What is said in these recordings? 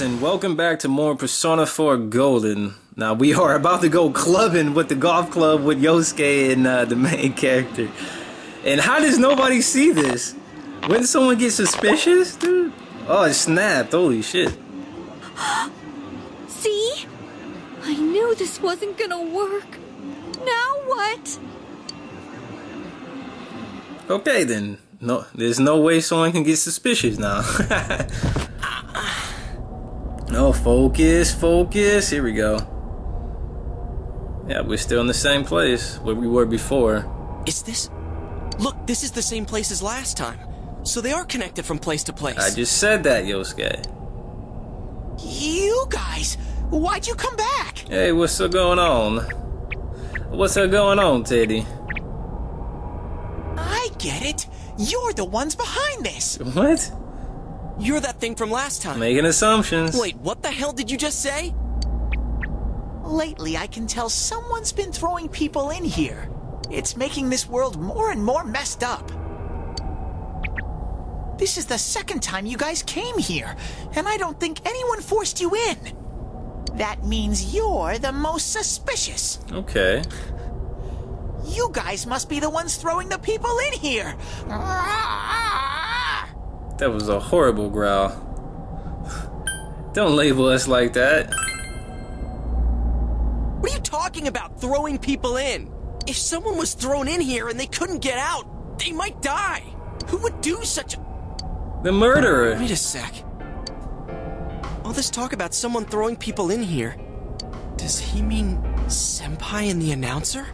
guys, and welcome back to more Persona 4 Golden. Now, we are about to go clubbing with the golf club with Yosuke and uh, the main character. And how does nobody see this? When someone get suspicious, dude? Oh, it snapped. Holy shit. See? I knew this wasn't gonna work. Now what? Okay, then. No, there's no way someone can get suspicious now. no, focus, focus. Here we go. Yeah, we're still in the same place where we were before. Is this... Look, this is the same place as last time. So they are connected from place to place. I just said that, Yosuke. You guys, why'd you come back? Hey, what's up going on? What's up going on, Teddie? I get it. You're the ones behind this. What? You're that thing from last time. Making assumptions. Wait, what the hell did you just say? Lately, I can tell someone's been throwing people in here. It's making this world more and more messed up. This is the second time you guys came here, and I don't think anyone forced you in. That means you're the most suspicious. Okay. You guys must be the ones throwing the people in here. That was a horrible growl. Don't label us like that. What are you talking about, throwing people in? If someone was thrown in here and they couldn't get out, they might die. Who would do such a... The murderer. Wait a sec. All this talk about someone throwing people in here. Does he mean Senpai and the announcer?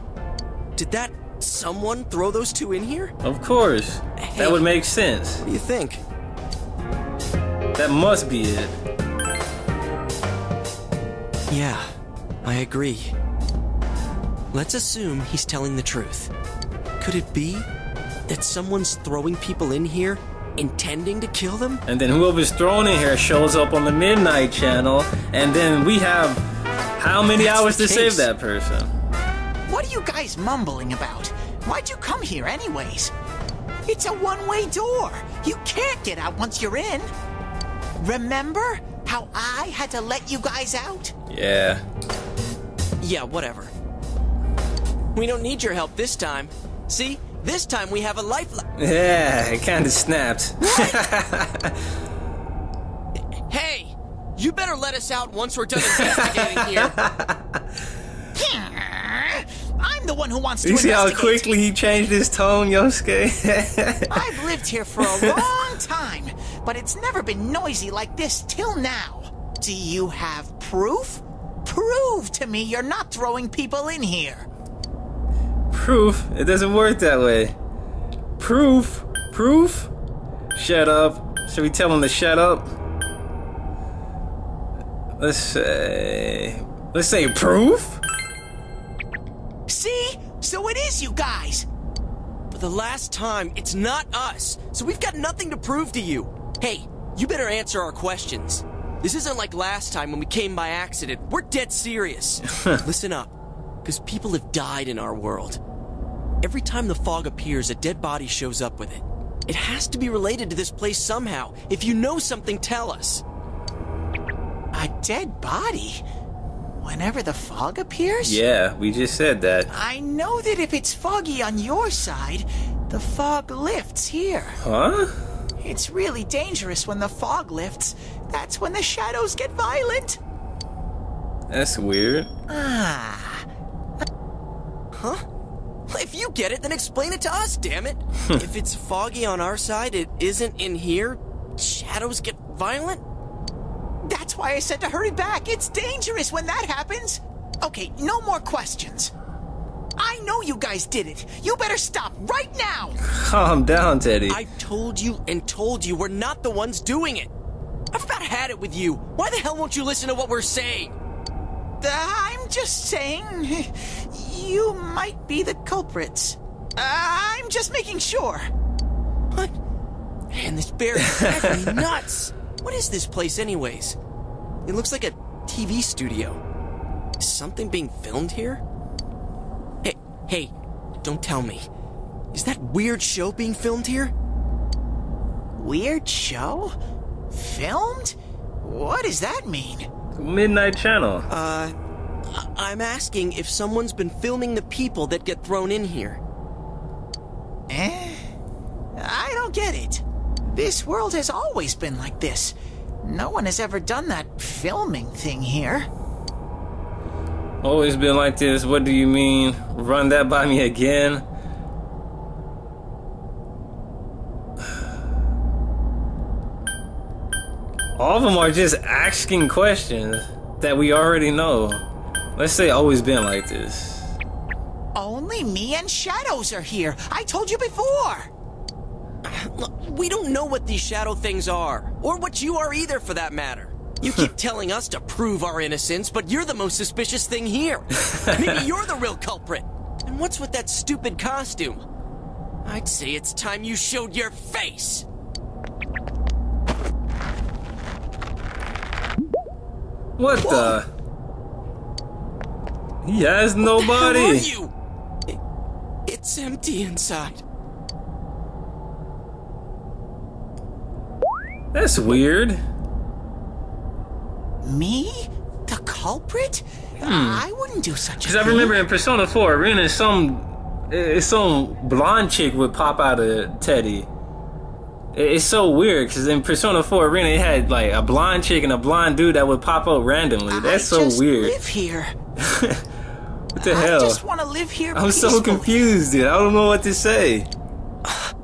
Did that someone throw those two in here? Of course. Hey. That would make sense. What do you think? That must be it. Yeah, I agree. Let's assume he's telling the truth. Could it be that someone's throwing people in here intending to kill them? And then whoever's thrown in here shows up on the Midnight Channel, and then we have how many That's hours the to save that person? What are you guys mumbling about? Why'd you come here anyways? It's a one-way door. You can't get out once you're in. Remember how I had to let you guys out? Yeah. Yeah, whatever. We don't need your help this time. See? This time we have a lifeline. Yeah, it kinda snapped. Hey! You better let us out once we're done investigating here. I'm the one who wants to you see how quickly he changed his tone, Yosuke? I've lived here for a long time, but it's never been noisy like this till now. Do you have proof? Prove to me you're not throwing people in here. Proof? It doesn't work that way. Proof? Proof? Shut up. Should we tell him to shut up? Let's say. Let's say proof? See? So it is you guys. For the last time, it's not us, so we've got nothing to prove to you. Hey, you better answer our questions. This isn't like last time when we came by accident. We're dead serious. Listen up, because people have died in our world. Every time the fog appears, a dead body shows up with it. It has to be related to this place somehow. If you know something, tell us. A dead body? Whenever the fog appears? Yeah, we just said that. I know that if it's foggy on your side, the fog lifts here. Huh? It's really dangerous when the fog lifts. That's when the shadows get violent. That's weird. Ah. Huh? If you get it, then explain it to us, damn it. if it's foggy on our side, it isn't in here. Shadows get violent? That's why I said to hurry back. It's dangerous when that happens. Okay, no more questions. I know you guys did it. You better stop right now. Calm down, Teddie. I've told you and told you we're not the ones doing it. I've about had it with you. Why the hell won't you listen to what we're saying? I'm just saying, you might be the culprits. Uh, I'm just making sure. What? Man, this bear is driving me nuts. What is this place, anyways? It looks like a TV studio. Is something being filmed here? Hey, hey, don't tell me. Is that weird show being filmed here? Weird show? Filmed? What does that mean? Midnight Channel. Uh, I- I'm asking if someone's been filming the people that get thrown in here. Eh? I don't get it. This world has always been like this. No one has ever done that filming thing here. Always been like this. What do you mean? Run that by me again? All of them are just asking questions that we already know. Let's say always been like this. Only me and Shadows are here. I told you before. Look, we don't know what these shadow things are, or what you are either, for that matter. You keep telling us to prove our innocence, but you're the most suspicious thing here. Maybe you're the real culprit. And what's with that stupid costume? I'd say it's time you showed your face. What the? He has nobody. you? I- It's empty inside. That's weird. Me? The culprit? Hmm. I wouldn't do such a Because I remember in Persona 4 Arena, some it's some blonde chick would pop out of Teddie. It- It's so weird because in Persona 4 Arena, it had like a blonde chick and a blonde dude that would pop up randomly. That's I so just weird. live here. What the I hell? just want to live here I'm so confused, dude. I don't know what to say.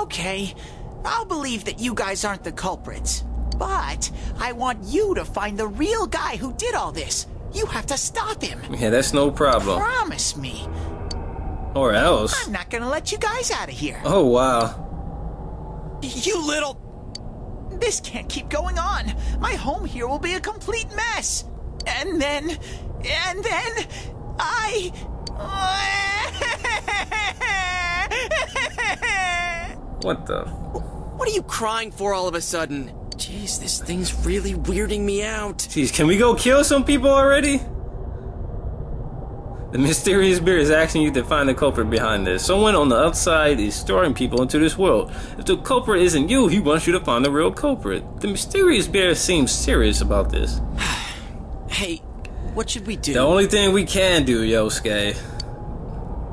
Okay, I'll believe that you guys aren't the culprits. But I want you to find the real guy who did all this. You have to stop him. Yeah, that's no problem. Promise me. Or else. I'm not gonna let you guys out of here. Oh wow. You little. This can't keep going on. My home here will be a complete mess. And then, and then, I. What the? What are you crying for all of a sudden? Jeez, this thing's really weirding me out. Jeez, can we go kill some people already? The mysterious bear is asking you to find the culprit behind this. Someone on the outside is storing people into this world. If the culprit isn't you, he wants you to find the real culprit. The mysterious bear seems serious about this. Hey, what should we do? The only thing we can do, Yosuke.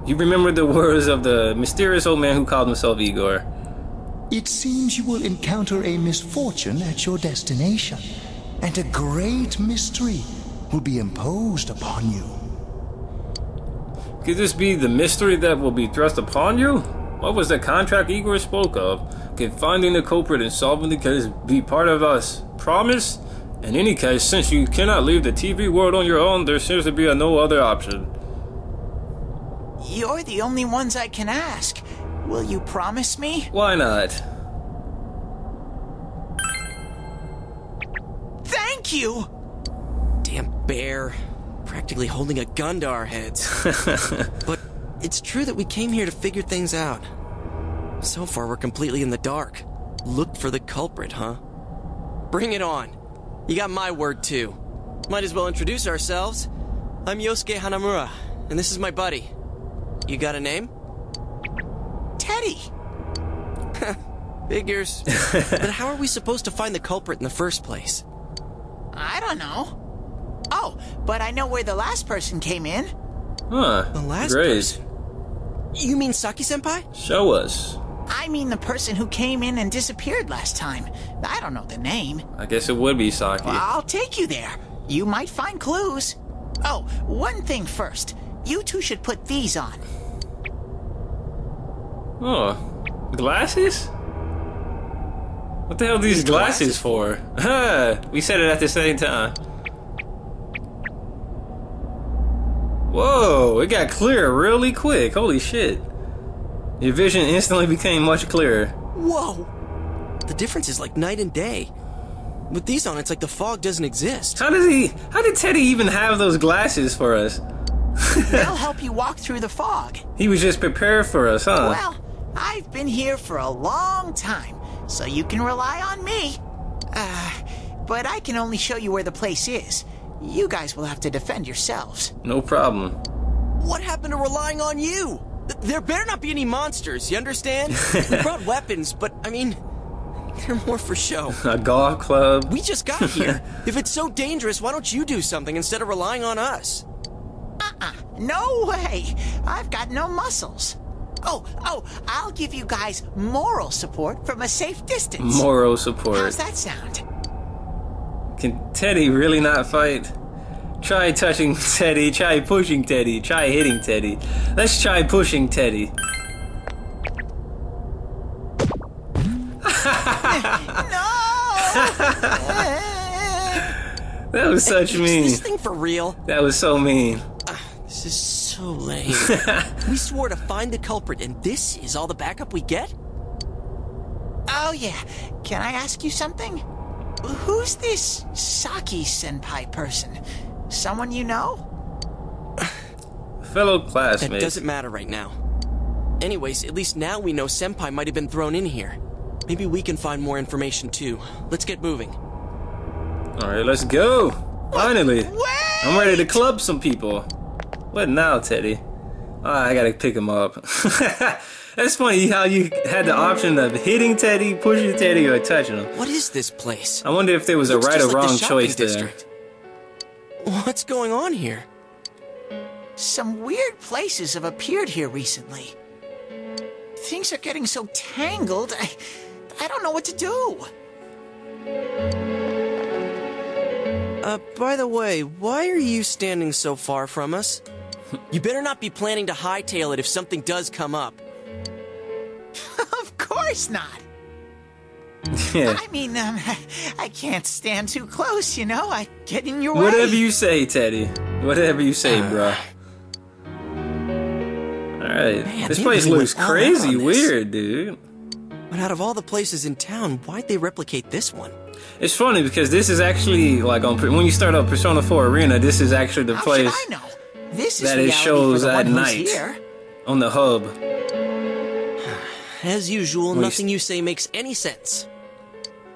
You remember the words of the mysterious old man who called himself Igor. It seems you will encounter a misfortune at your destination, and a great mystery will be imposed upon you. Could this be the mystery that will be thrust upon you? What was the contract Igor spoke of? Can finding the culprit and solving the case be part of us? Promise? In any case, since you cannot leave the TV world on your own, there seems to be a no other option. You're the only ones I can ask. Will you promise me? Why not? Thank you! Damn bear. Practically holding a gun to our heads. but it's true that we came here to figure things out. So far, we're completely in the dark. Look for the culprit, huh? Bring it on. You got my word, too. Might as well introduce ourselves. I'm Yosuke Hanamura, and this is my buddy. You got a name? Teddie! Figures. but how are we supposed to find the culprit in the first place? I don't know. Oh, but I know where the last person came in. Huh. The last Great. person. You mean Saki senpai? Show us. I mean the person who came in and disappeared last time. I don't know the name. I guess it would be Saki. I'll take you there. You might find clues. Oh, one thing first. You two should put these on. Oh. Glasses? What the hell are these These glasses, glasses for? Huh. we said it at the same time. Whoa, it got clear really quick. Holy shit. Your vision instantly became much clearer. Whoa! The difference is like night and day. With these on, it's like the fog doesn't exist. How does he how did Teddie even have those glasses for us? They'll help you walk through the fog. He was just prepared for us, huh? Well, I've been here for a long time, so you can rely on me. Uh, but I can only show you where the place is. You guys will have to defend yourselves. no problem. What happened to relying on you? Th- There better not be any monsters, you understand? we brought weapons, but I mean, They're more for show. A golf club. We just got here. if it's so dangerous, why don't you do something instead of relying on us? Uh-uh. No way! I've got no muscles. Oh, oh, I'll give you guys moral support from a safe distance. Moral support. How's that sound? Can Teddie really not fight? Try touching Teddie, try pushing Teddie, try hitting Teddie. Let's try pushing Teddie. That was such Is mean. this thing for real? That was so mean. Ah, this is so lame. we swore to find the culprit, and this is all the backup we get? Oh, yeah. Can I ask you something? Who's this Saki senpai person? Someone you know? Fellow That classmates. doesn't matter right now. Anyways, at least now we know Senpai might have been thrown in here. Maybe we can find more information too. Let's get moving. Alright, let's go. Finally. Wait! I'm ready to club some people. What now, Teddie? Ah, I gotta pick him up. That's funny how you had the option of hitting Teddie, pushing Teddie, or touching him. What is this place? I wonder if there was a right or like wrong shopping choice there. district. What's going on here? Some weird places have appeared here recently. Things are getting so tangled, I, I don't know what to do. Uh, by the way, why are you standing so far from us? you better not be planning to hightail it if something does come up. Of course not. I mean, um, I can't stand too close, you know? I get in your way. Whatever you say, Teddie. Whatever you say, Uh. bruh. Alright. This place looks went all out crazy weird, dude. But out of all the places in town, why'd they replicate this one? It's funny because this is actually like on when you start up Persona 4 Arena, this is actually the How place I know? This is that it shows at night. Here. on the hub. As usual, Well, nothing you say makes any sense.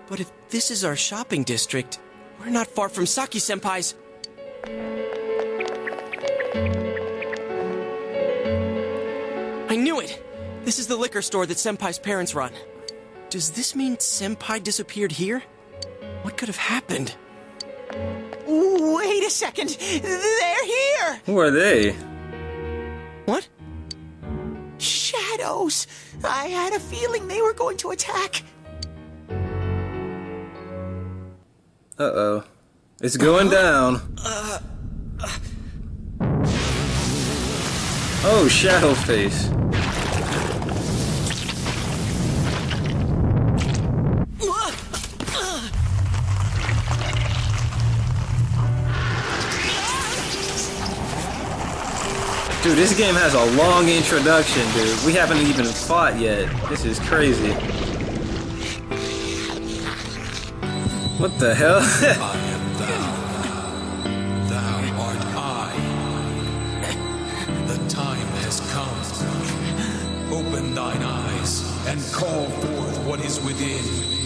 But if this is our shopping district, we're not far from Saki Senpai's. I knew it! This is the liquor store that Senpai's parents run. Does this mean Senpai disappeared here? What could have happened? Wait a second. They're here. Who are they? What? I had a feeling they were going to attack. Uh oh. It's going down. Oh, Shadow Dude, this game has a long introduction, dude. We haven't even fought yet. This is crazy. What the hell? I am thou. Thou art I. The time has come. Open thine eyes and call forth what is within.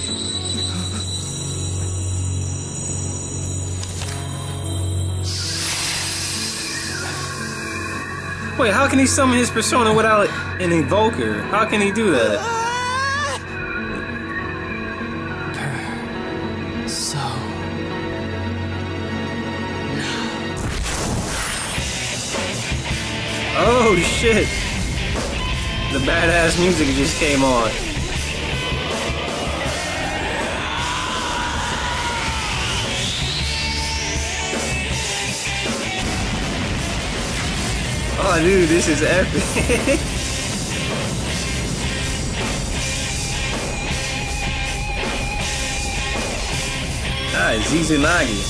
Wait, how can he summon his persona without an invoker? How can he do that? So. Oh shit! The badass music just came on. Oh, dude, this is epic. Alright, Izanagi.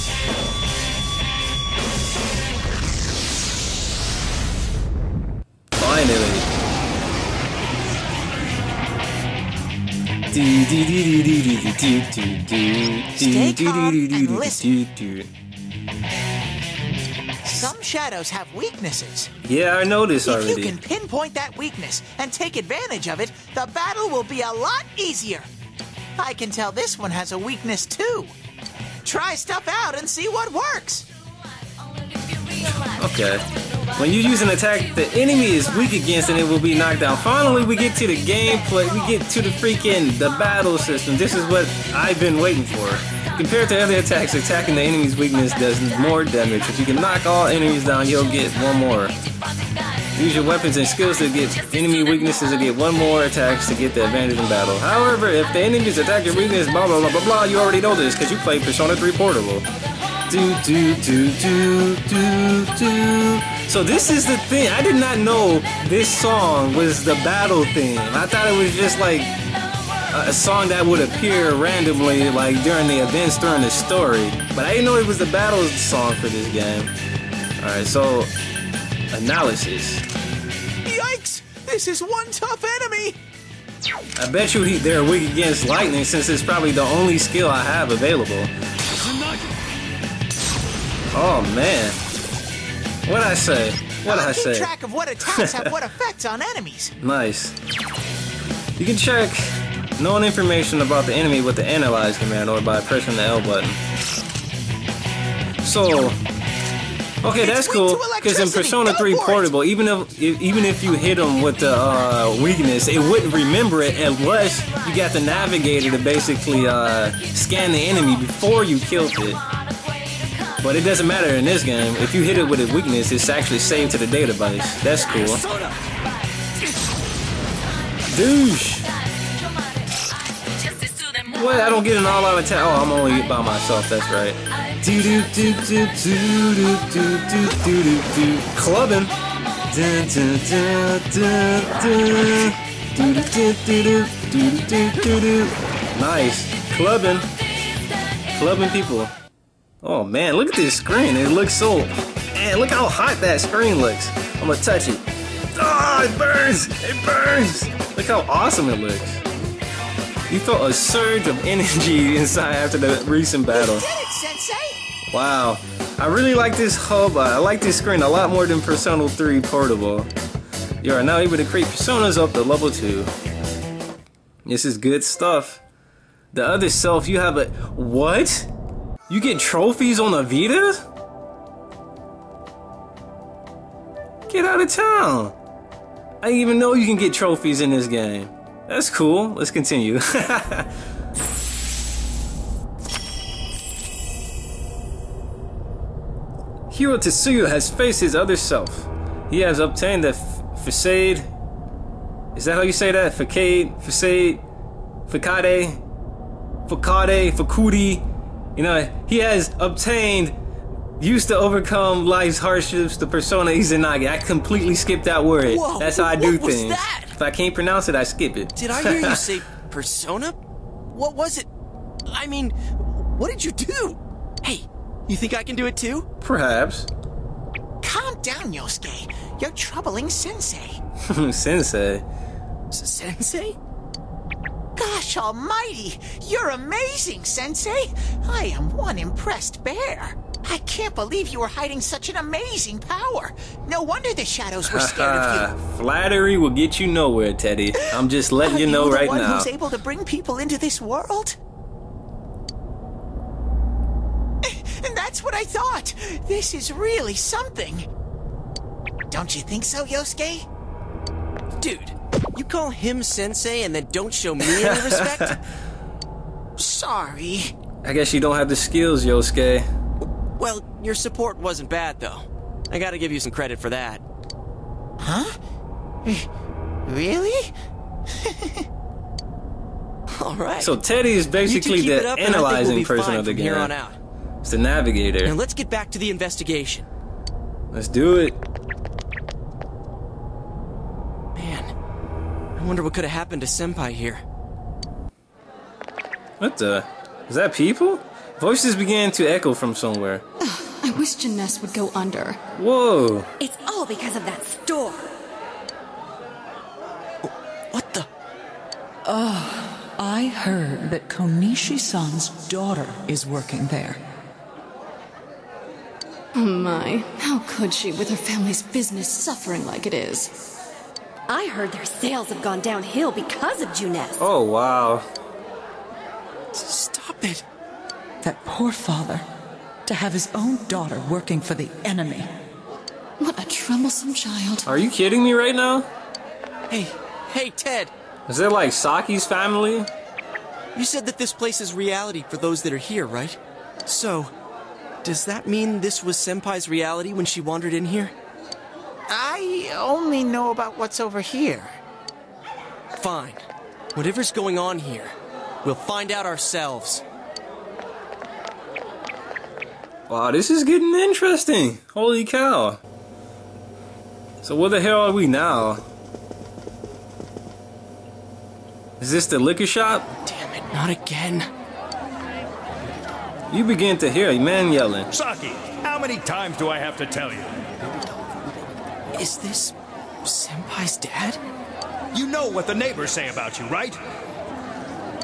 Stay calm and listen do, do. Some shadows have weaknesses. Yeah, I know this If already. you can pinpoint that weakness and take advantage of it, the battle will be a lot easier. I can tell this one has a weakness too. Try stuff out and see what works. Okay. When you use an attack the enemy is weak against and it will be knocked down. Finally, we get to the gameplay. We get to the freaking the battle system. This is what I've been waiting for. Compared to other attacks, attacking the enemy's weakness does more damage. If you can knock all enemies down, you'll get one more. Use your weapons and skills to get enemy weaknesses to get one more attacks to get the advantage in battle. However, if the enemies attack your weakness, blah blah blah blah blah, you already know this because you played Persona 3 Portable. Do do do do do do. So this is the thing. I did not know this song was the battle theme. I thought it was just like a song that would appear randomly like during the events during the story. But I didn't know it was the battle song for this game. Alright, so analysis. Yikes! This is one tough enemy! I bet you he, they're weak against lightning since it's probably the only skill I have available. Oh man. What'd I say? What'd I I'll keep say? track of what attacks have what effects on enemies. Nice. You can check known information about the enemy with the analyze command or by pressing the L button. So, okay, that's cool. Because in. Persona Go 3. Portable, even if if- even if you hit them with the uh, weakness, it wouldn't remember it unless you got the navigator to basically uh, scan the enemy before you killed it. But it doesn't matter in this game. If you hit it with a weakness, it's actually saved to the database. That's cool. Douche. What? I don't get an all-out of attack. Oh, I'm only by myself. That's right. Do do do do do do do do do do do. Clubbing. Dun, dun, dun, dun, dun. Do do do do do do do do do. Nice. Clubbing. Clubbing people. Oh man, look at this screen. It looks so. Man, look how hot that screen looks. I'm gonna touch it. Ah, it burns! It burns! Look how awesome it looks. You felt a surge of energy inside after the recent battle. Did it, Sensei? Wow. I really like this hub. I like this screen a lot more than Persona 3 Portable. You are now able to create personas up to level 2. This is good stuff. The other self, you have a. What? You get trophies on a Vita? Get out of town. I didn't even know you can get trophies in this game. That's cool. Let's continue. Hiro Tatsuya has faced his other self. He has obtained the facade. Is that how you say that? Facade, facade, facade, facade, facudi. You know, he has obtained, used to overcome life's hardships, the persona Izanagi. I completely skipped that word. Whoa, That's how I do things. that? If I can't pronounce it, I skip it. Did I hear you say persona? What was it? I mean, what did you do? Hey, you think I can do it too? Perhaps. Calm down, Yosuke. You're troubling Sensei. Sensei. S- Sensei? Gosh almighty! You're amazing, Sensei! I am one impressed bear. I can't believe you were hiding such an amazing power. No wonder the shadows were scared of you. Flattery will get you nowhere, Teddie. I'm just letting Are you know the right one now. who's able to bring people into this world? And that's what I thought. This is really something. Don't you think so, Yosuke? Dude, you call him sensei and then don't show me any respect? Sorry. I guess you don't have the skills, Yosuke. Well, your support wasn't bad though. I gotta give you some credit for that. Huh? Really? Alright. So Teddie is basically the up and we'll analyzing person of the game. here on out. It's the navigator. Now let's get back to the investigation. Let's do it. Man, I wonder what could have happened to Senpai here. What the? Is that people? Voices began to echo from somewhere. I wish Junes would go under. Whoa. It's all because of that store. What the? Oh, I heard that Konishi-san's daughter is working there. Oh my, how could she with her family's business suffering like it is? I heard their sales have gone downhill because of Junes. Oh wow. Stop it. That poor father, to have his own daughter working for the enemy. What a troublesome child. Are you kidding me right now? Hey, hey, Ted. Is that like Saki's family? You said that this place is reality for those that are here, right? So, does that mean this was Senpai's reality when she wandered in here? I only know about what's over here. Fine. Whatever's going on here, we'll find out ourselves. Wow, this is getting interesting. Holy cow. So where the hell are we now? Is this the liquor shop? Damn it, not again. You begin to hear a man yelling. Saki, how many times do I have to tell you? Is this Senpai's dad? You know what the neighbors say about you, right?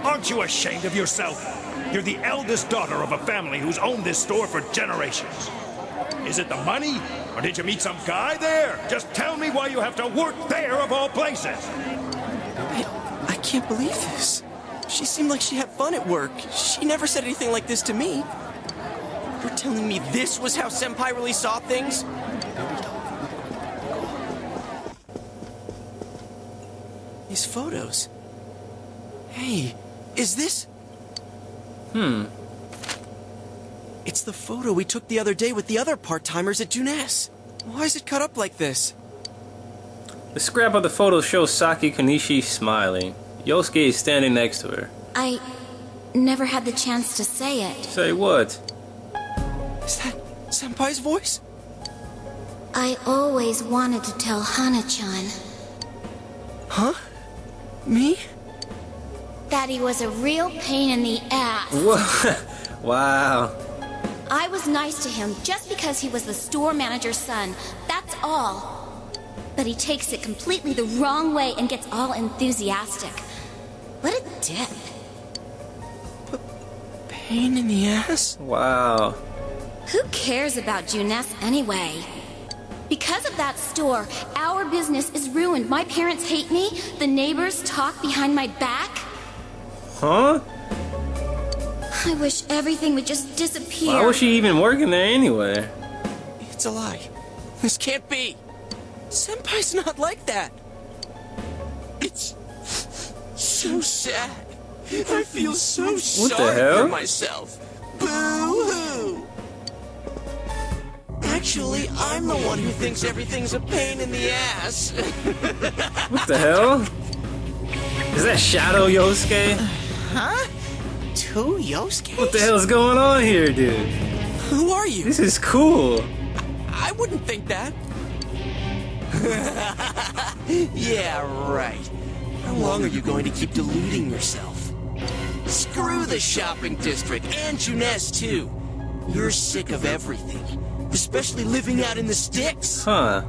Aren't you ashamed of yourself? You're the eldest daughter of a family who's owned this store for generations. Is it the money? Or did you meet some guy there? Just tell me why you have to work there of all places. I, I can't believe this. She seemed like she had fun at work. She never said anything like this to me. You're telling me this was how Senpai really saw things? These photos. Hey, is this? Hmm. It's the photo we took the other day with the other part-timers at Junes. Why is it cut up like this? The scrap of the photo shows Saki Konishi smiling. Yosuke is standing next to her. I never had the chance to say it. Say what? Is that Senpai's voice? I always wanted to tell Hana-chan Huh? Me? That he was a real pain in the ass. What? wow. I was nice to him just because he was the store manager's son. That's all. But he takes it completely the wrong way and gets all enthusiastic. What a dip. Pain in the ass? Wow. Who cares about Junes anyway? Because of that store, our business is ruined. My parents hate me. The neighbors talk behind my back. Huh? I wish everything would just disappear. Why was she even working there anyway? It's a lie. This can't be. Senpai's not like that. It's so sad. I feel so the sorry hell? for myself. Boo-hoo. Actually, I'm the one who thinks everything's a pain in the ass. What the hell? Is that Shadow Yosuke? Huh? Two Yosuke? What the hell's going on here, dude? who are you? This is cool. I wouldn't think that. yeah, right. How long are you going to keep deluding yourself? Screw the shopping district and Junes too. You're sick of everything, especially living out in the sticks. Huh.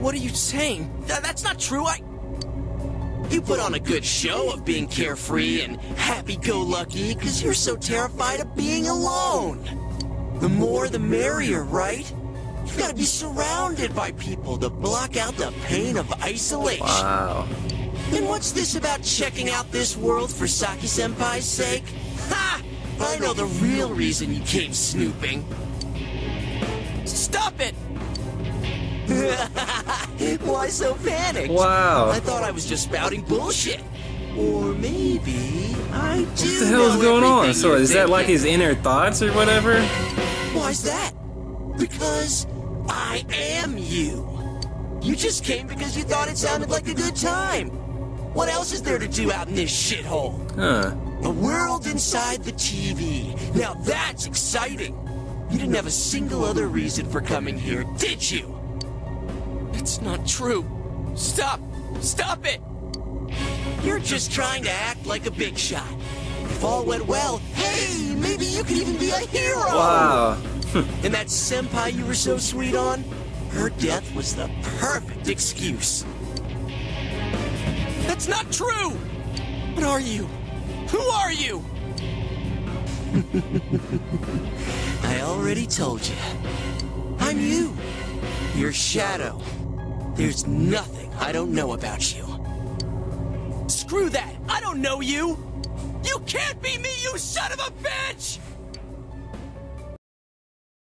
What are you saying? Th- that's not true. I. You put on a good show of being carefree and happy-go-lucky because you're so terrified of being alone. The more the merrier, right? You've gotta be surrounded by people to block out the pain of isolation. Wow. And what's this about checking out this world for Saki Senpai's sake? Ha! I know the real reason you came snooping. Stop it! Why so panicked? Wow. I thought I was just spouting bullshit. Or maybe I do. What the hell is going on? So is that like his inner thoughts or whatever? Why's that? Because I am you. You just came because you thought it sounded like a good time. What else is there to do out in this shithole? Huh. A world inside the TV. Now that's exciting. You didn't have a single other reason for coming here, did you? It's not true. Stop! Stop it! You're just trying to act like a big shot. If all went well, hey, maybe you could even be a hero! Wow. And that senpai you were so sweet on? Her death was the perfect excuse. That's not true! What are you? Who are you? I already told you. I'm you. Your shadow. There's nothing I don't know about you. Screw that! I don't know you! You can't be me, you son of a bitch!